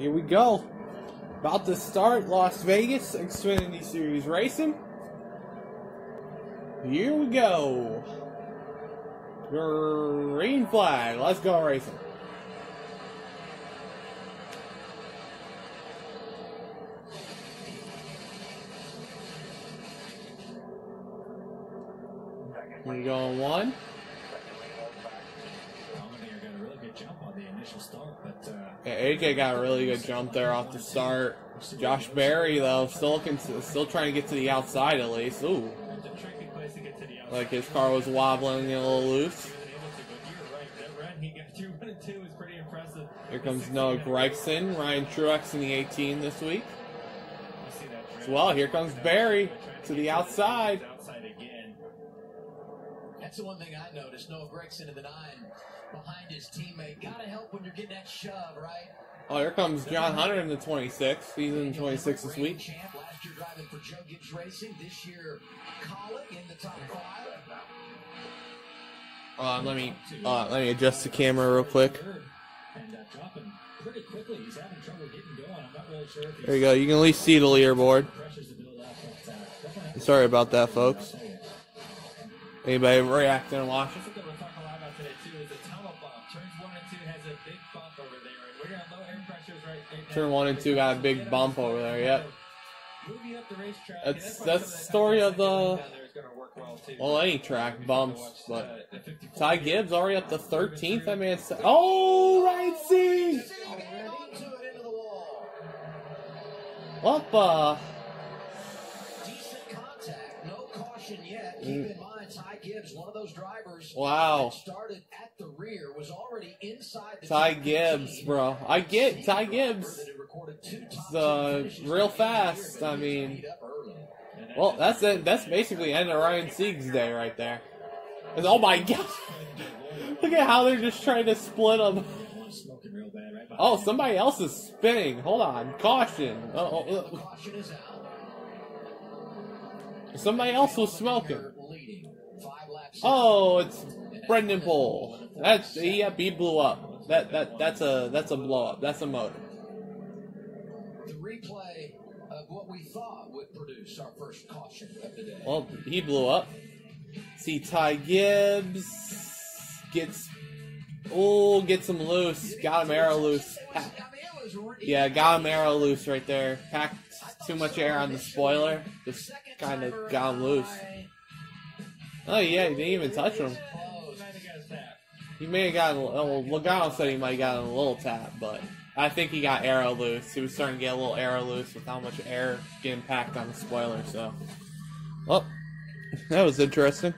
Here we go. About to start Las Vegas Xfinity Series racing. Here we go. Green flag. Let's go racing. We go on one. Allmendinger got a really good jump on the initial start, but uh, Yeah, AJ got a really good jump there off the start. Josh Berry though, still looking, still trying to get to the outside at least. Ooh, like his car was wobbling a little loose. Here comes Noah Gragson, Ryan Truex in the 18 this week. As well, here comes Berry to the outside. That's the one thing I noticed. Noah Gragson in the nine behind his teammate. Gotta help when you're getting that shove, right? Oh, here comes John Hunter in the 26. He's in Daniel 26 this week. Champ, last year driving for Joe Gibbs Racing. This year, Colin in the top five. Uh, let me uh, let me adjust the camera real quick. Uh, dropping pretty quickly. He's having trouble getting going. I'm not really sure if he's There you go. You can at least see the leaderboard. pressures to build up, but uh, Sorry about that, folks. Anybody reacting and watching? Turn one and two got a big bump over there, yep. Moving up the racetrack. That's- that's the story of the- down there is gonna work well, any track bumps, but the 54 Ty Gibbs already up to 13th. I mean, said, "Oh, right, see, Singh hanging on to it into the wall. up, uh, Decent contact. No caution yet. Keep Mm. in mind, Ty Gibbs, one of those drivers Wow. that started at the rear, was already inside the Ty Gibbs, 15. bro. I get Ty Driver Gibbs. that had recorded two top It's, uh, real at the end of the year, fast. I mean- laid up early. Well, that's it. That's basically end of Ryan Sieg's day right there. And oh my god, look at how they're just trying to split them. Smoking real bad right behind Oh, somebody else is spinning. Hold on, caution. Oh, The oh, caution is out. oh. somebody else was smoking. Leading. Five laps Oh, it's Brendan Bull. That's yep, he blew up. That that that's a that's a blow up. That's a motor. the replay of what we thought would produce our first caution of the day. Well, he blew up. See Ty Gibbs gets oh gets him loose. Got him arrow loose. I mean, it was re- Yeah, got him arrow loose right there. Packed too much air on the spoiler. Just kind of got him loose. Oh yeah, he didn't even touch him. He may have gotten. Oh, well, Logano said he might have gotten a little tap, but I think he got arrow loose. He was starting to get a little arrow loose with how much air getting packed on the spoiler. So, well, that was interesting.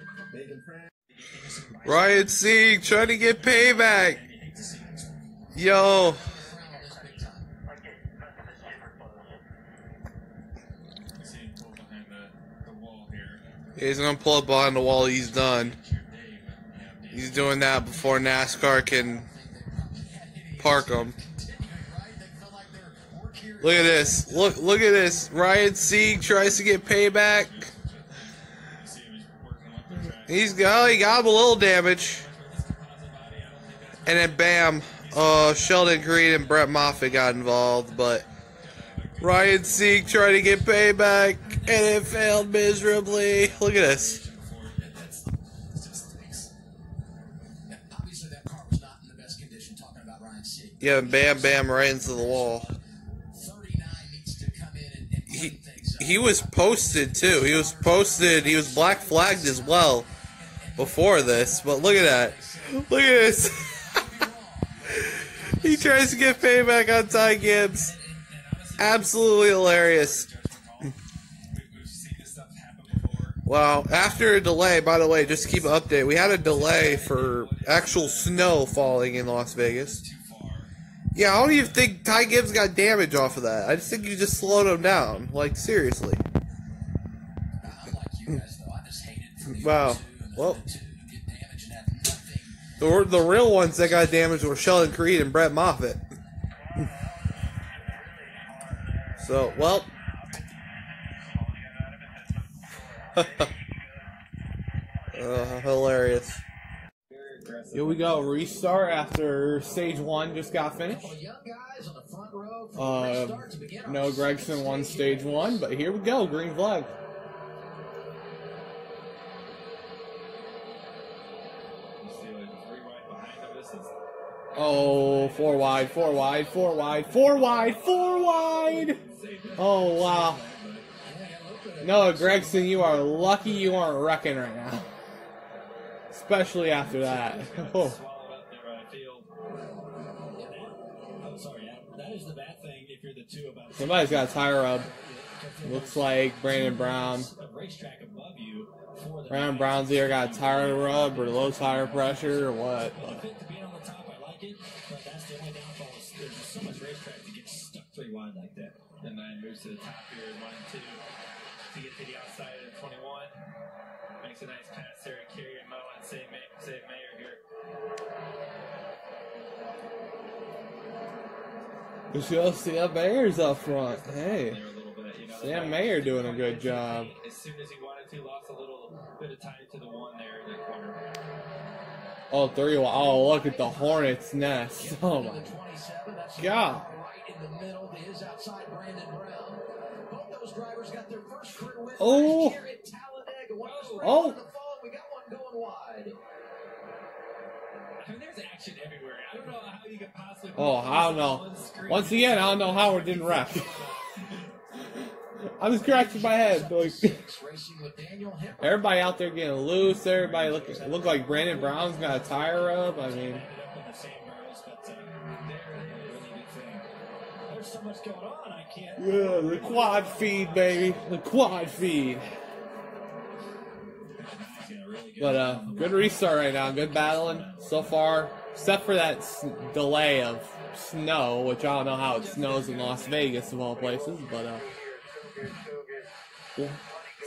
Ryan Sieg trying to get payback. Yo, See him pull behind the, the wall here. He's gonna pull up behind the wall. He's done. He's doing that before NASCAR can park him. Look at this. Look look at this. Ryan Sieg tries to get payback. He's got he got him a little damage. And then bam, uh Sheldon Creed and Brett Moffitt got involved, but Ryan Sieg tried to get payback and it failed miserably. Look at this. Yeah, bam bam right into the wall. 39 needs to come in and, and clean things up. He was posted too. He was posted. He was black flagged as well before this. But look at that. Look at this. he tries to get payback on Ty Gibbs. Absolutely hilarious. Wow. After a delay, by the way, just keep an update, we had a delay for actual snow falling in Las Vegas. Yeah, I don't even think Ty Gibbs got damage off of that. I just think you just slowed him down. Like seriously. Wow. Well. The, the real ones that got damaged were Sheldon Creed and Brett Moffitt. So, well. uh, hilarious. Here we go. Restart after stage one just got finished. Uh, no, Gragson won stage one, but here we go. Green flag. Oh, four wide, four wide, four wide, four wide, four wide. Oh, wow. Noah Gragson, you are lucky you aren't wrecking right now. Especially after that. Oh. swallowed up there right field. Sorry. That is the bad thing if you're the two about Somebody's got a tire rub. Looks like Brandon Brown. a racetrack above you for the Brandon Brown's either got a tire rub or low tire pressure or what. But benefit to being on the top. I like it, but that's the only downfall. Is there's just so much racetrack to get stuck three wide like that. And then moves to the top here, one two, to get to the outside of 21. Makes a nice pass there to Kerry and Mo and save, May- save Mayer here. you should see up Bears up front. Hey. There a little bit, you know. Sam Mayer doing a good job. As soon as he wanted to, lost a little bit of time to the one there in the corner. Oh, three. Oh, look at the Hornets' nest. Oh my 27, that's God. Right in the middle is outside Brandon Brown. Both those drivers got their first career win Oh. last year at Talladega. One was oh. right Oh. the fall. We got one going wide. I mean, there's action everywhere. I don't know how you could possibly. Oh, I don't this on know. Once again, I don't know how it didn't wreck. I'm scratching my head. Like, Six, racing with Daniel Hemric. everybody out there getting loose. Everybody look look like Brandon Brown's got a tire up. I mean, much going on. I can't. yeah, the quad feed, baby, the quad feed. But uh, good restart right now. Good battling so far, except for that s- delay of snow, which I don't know how it snows in Las Vegas of all places. But uh, yeah.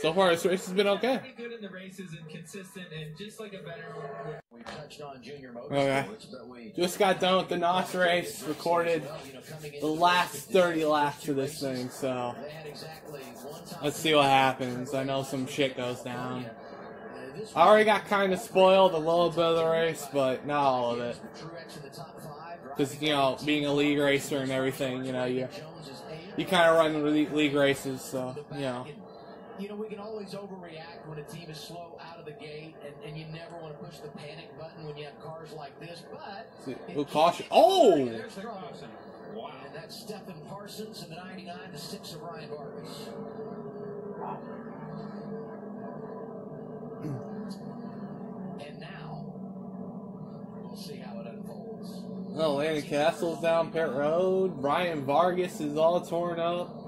So far this race has been okay. Pretty good in the races and consistent and just like a veteran. We touched on junior Okay. but we Just got done with the NOS race, recorded you know, coming the last 30 laps of this thing. So They had exactly one time. let's see what happens. I know some shit goes down. Uh, I already got kind of spoiled a little bit of the race, but not all of it. Truex in the top five. Because you know, being a league racer and everything, you know, you Jones is eight. you kind of run league, league races, so you know. You know, we can always overreact when a team is slow out of the gate, and, and you never want to push the panic button when you have cars like this. But See, it who can caution- be Oh! very strong. And that's Stefan Parsons in the 99 to 6 of Ryan Vargas. And now, we'll see how it unfolds. Oh, Landon Cassill's down pit road. Ryan Vargas is all torn up.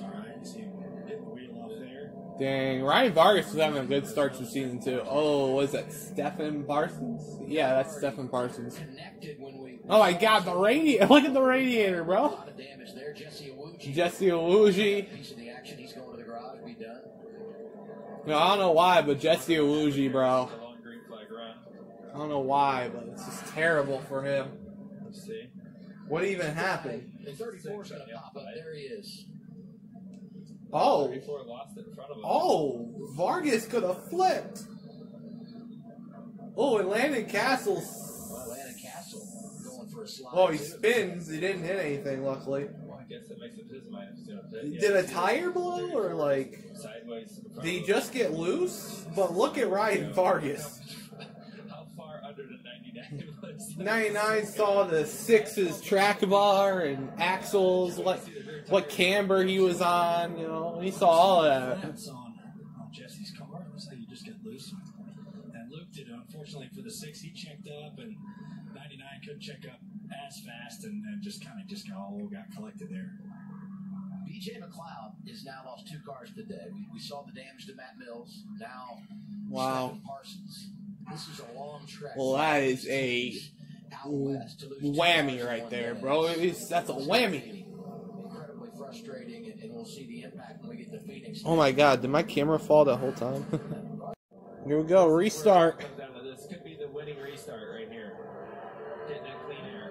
Hopefully Ryan's all right. You see him hit the wheel off there. Dang, Ryan Vargas is having a good start to season two. Oh, was that Stefan Parsons? Yeah, that's Stefan Parsons. Connected when we. Oh my God, the radiator! Look at the radiator, bro. lot of damage there. Jesse Iwuji. Jesse Iwuji. Piece of the action. He's going to the garage. Be done. No, I don't know why, but Jesse Iwuji, bro. A long green flag run. I don't know why, but it's just terrible for him. Let's see. What even happened? The 34 is going to pop up. There he is. Oh, Before lost in front of him. oh, Vargas could have flipped. Oh, and Landon Cassill's. Well, Landon Cassill going for a slide. Oh, he too. spins. He didn't hit anything, luckily. Well, I guess that makes it his minus. You know, that- yeah. Did a tire blow or like? sideways? in Did he just get loose? But look at Ryan Vargas. How far under the 99 was? 99 saw the sixes track bar and axles, what what camber he was on, you know, he saw all of that. That's on, on Jesse's car. It was how you just get loose. And Luke did, unfortunately, for the six, he checked up, and 99 couldn't check up as fast, and, and just kind of just got all got collected there. BJ McLeod has now lost two cars today. We, we saw the damage to Matt Mills. Now, Wow. Stefan Parsons. This is a long stretch. Well, that is a Out west to lose two Whammy right there, bro. It's, that's a whammy. Incredibly frustrating, and, and we'll see the impact when we get to Phoenix. Oh my god, did my camera fall the whole time? Here we go, restart. Comes down to this. Could be the winning restart right here. Getting that clean air.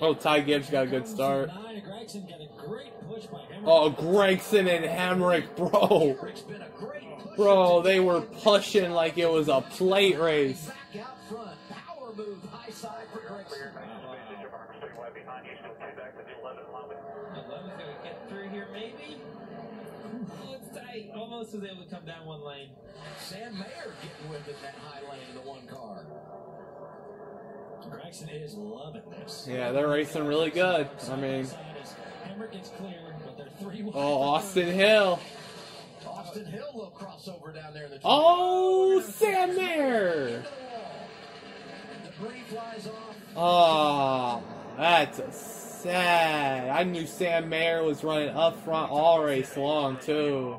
Oh, Ty Gibbs got a good start. Nine, Gragson got a great push by Hemric. Oh, Gragson and Hemric, bro. It's been a great push Bro, they were pushing like it was a plate race. Tight. Almost able to come down one lane. Sam Mayer getting with it in that high lane in the one car. Gragson is loving this. Yeah, they're racing really good. I mean, gets clear, but they're three oh, Austin Hill. Austin Hill will crossover down there in the Oh, Sam Mayer. Debris flies off. Oh, that's a sad. I knew Sam Mayer was running up front all race long, too.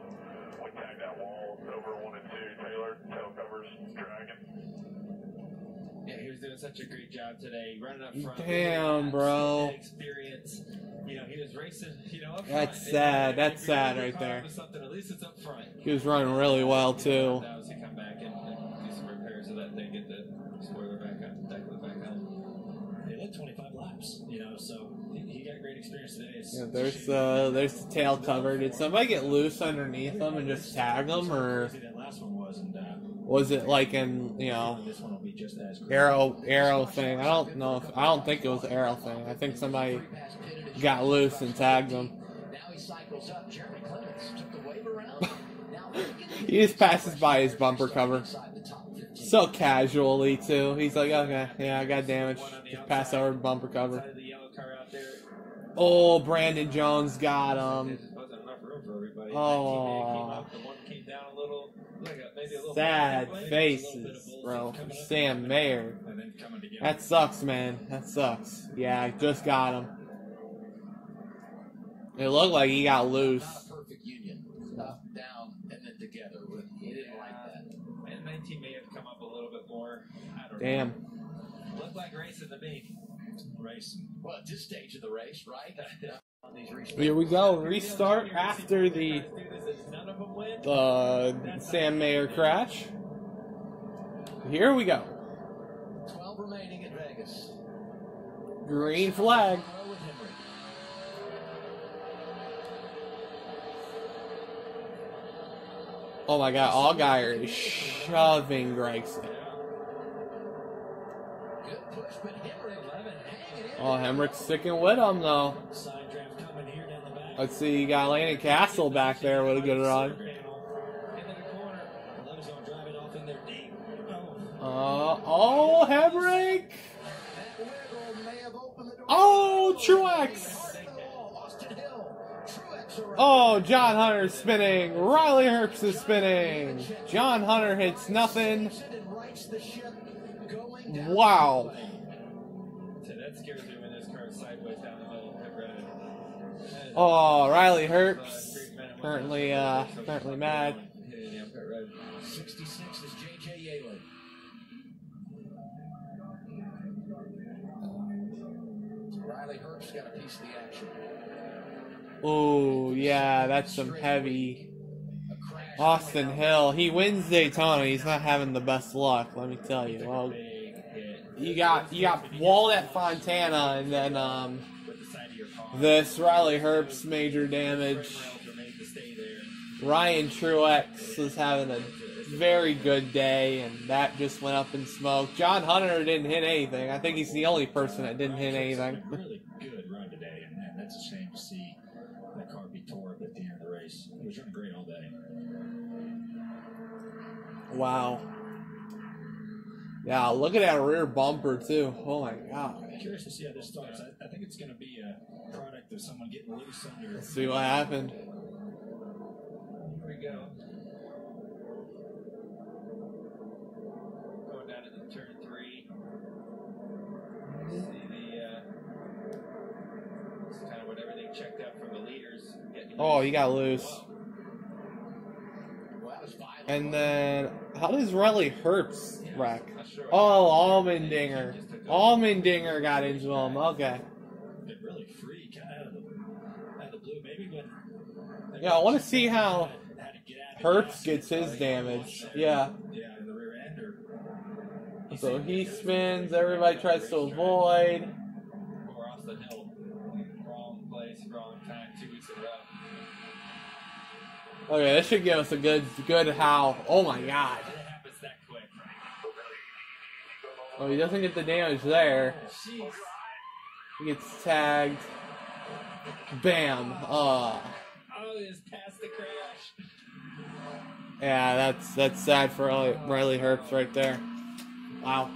We tagged that wall over one and two. Taylor, tail covers, dragon. Yeah, he was doing such a great job today, running up front. Damn, bro. Experience. You know, he was racing. You know, up That's front. sad. And That's sad right there. Something, at least it's up front. He was running really well, too. That was to come back and, and do some repairs of that thing, get the spoiler back up, the back up. They did 25 laps, you know, so he, he got great experience today. It's, Yeah, there's uh, there's the tail cover. Did somebody get loose underneath them and just tag them, or crazy that last one was, and uh, was it like in you know this one will be just as great. arrow arrow thing? I don't know. If, I don't think it was arrow thing. I think somebody got loose and tagged him. He cycles up. Jeremy Clements took the wave around. Now Lincoln He just passes by his bumper cover inside the top 15. so casually too. He's like, okay, yeah, I got damage. Just pass over bumper cover. Side of the yellow car out there. Oh, Brandon Jones got him. There wasn't enough room for everybody. Oh. Sad faces, a little bit of bro. bullshit for coming up. Sam Mayer. And then coming together. That sucks, man. That sucks. Yeah, I just got him. It looked like he got loose. Not a perfect union. Up, down, and then together. But he didn't like that. And 19 may have come up a little bit more. I don't Damn. know. Looked like racing to me. Racing. Well, at this stage of the race, right? On these. Here we go. Restart after the Do this is none of them win. uh, Sam Mayer crash. Here we go. 12 remaining at Vegas. Green flag. Row with Henry. Oh my god, Allgaier is shoving Gragson. Good push, but Henry 11 hanging in. Oh, Hemric's sticking with him though. Side draft coming here down the back. Let's see, you got Landon Cassill back there with a good run. Into the corner. Love's gonna drive it off in there deep. Oh, Uh, oh, door. Oh, Truex! Oh, John Hunter spinning. Riley Herbst is spinning. John Hunter hits nothing. Wow. Oh, Riley Herbst currently uh currently mad. Yeah, road. 66 is J.J. Yeley. Riley Herbst got a piece of the action. Oh yeah, that's some heavy. Austin Hill, he wins Daytona. He's not having the best luck, let me tell you. Well, you got you got walled at Fontana, and then um with the side of your car. this Riley Herbst major damage. Ryan Truex was having a very good day, and that just went up in smoke. John Hunter didn't hit anything. I think he's the only person that didn't hit anything. really good run today, and, and that's a shame to see that car be tore up at the end of the race. He was running great all day. Wow. Yeah, look at that rear bumper too. Oh my god. I'm curious to see how this starts. I, I think it's going to be a product of someone getting loose under. Let's see what happened. Here we go. Going down into turn three. See the, uh, it's kind of what everything checked out from the leaders. Oh, he got loose. Well, that. And then, how does Riley Herbst wreck? Not sure. Oh, Allmendinger. Allmendinger got into him. Okay. Been really free, kind of out of the, out of the blue. Maybe when. Yeah, I want to see how Gas, gets his damage. Yeah. So he spins. Everybody tries to avoid. Okay, this should give us a good, good how. Oh my god. Oh, he doesn't get the damage there. He gets tagged. Bam. Uh. Oh. Yeah, that's that's sad for Riley, Riley Herbst right there. Wow.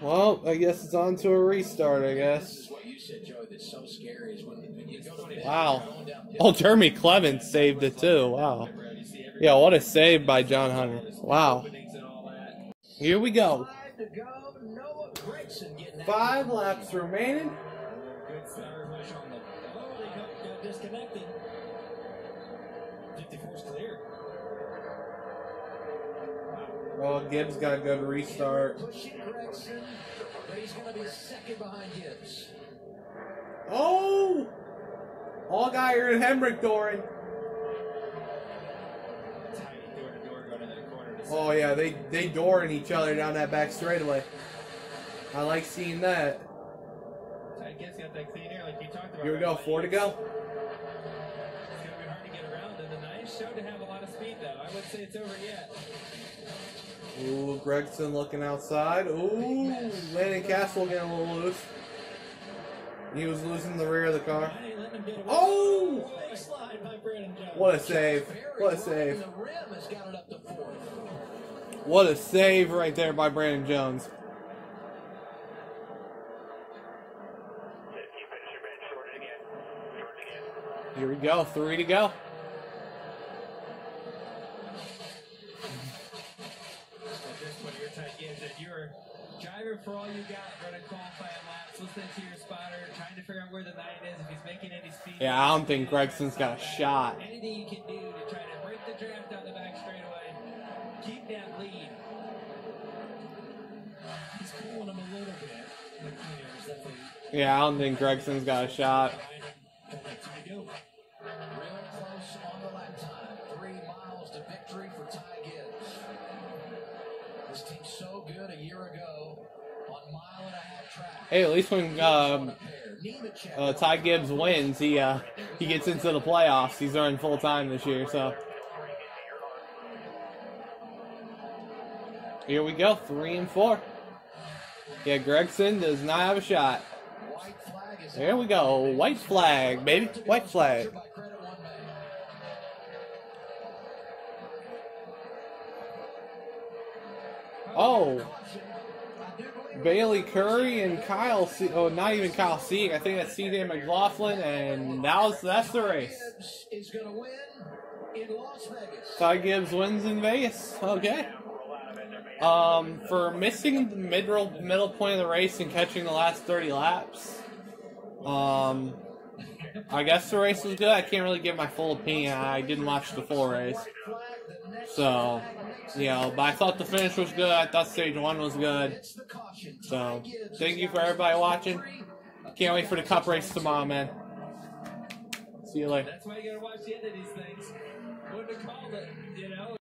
Well, I guess it's on to a restart. I guess. is what you said, Joey, that's so scary is when, when you go to the Wow. Oh, Jeremy Clements saved it too. Wow. Brad, you see every Yeah, what a save by John Hunter. Wow. openings and all that. Here we go. Five to go. Noah Gragson getting that. Five laps remaining. 54's clear. Well, Gibbs got a good restart. Gragson, but he's going to be second behind Gibbs. Oh! Allgaier and Hemric Doran. Tight door to door going to that corner. To Oh yeah, they they dooring each other down that back straightaway. I like seeing that. I guess got that clean air like you talked about. Here we go, four to go. And the nice show to have a lot of speed though. I wouldn't say it's over yet. Ooh, Gragson looking outside. Ooh, Landon Cassill getting a little loose. He was losing the rear of the car. I ain't letting him get away. Oh! Leg slide by Brandon Jones. What a save! What a save! and The rim has got it up to fourth. What a save right there by Brandon Jones. You finish your man shorted again. Shorted again. Here we go, three to go. Driving for all you got, running qualifying laps, listening to your spotter, trying to figure out where the nine is, if he's making any speed. Yeah, I don't think Gragson's got a shot. Anything you can do to try to break the draft down the back straightaway, keep that lead. He's pulling him a little bit. The clean air is definitely Yeah, I don't think Gragson's got a shot. Hey, at least when um, uh, Ty Gibbs wins, he uh, he gets into the playoffs. He's running full time this year, so here we go, three and four. Yeah, Gragson does not have a shot. There we go, white flag, baby, white flag. Oh, Caution. I do believe Bayley Currey and Kyle. C- oh, not even Kyle Sieg. I think that's C.J. McLaughlin, and was that's the race. Ty Gibbs wins in Vegas. Okay. Um, for missing the middle middle point of the race and catching the last thirty laps. Um, I guess the race was good. I can't really give my full opinion. I didn't watch the full race, so you know. But I thought the finish was good. I thought stage one was good. So, thank you for everybody watching. Can't wait for the cup race tomorrow, man. See you later. That's why you gotta watch the end of these things. Wouldn't have called it, you know.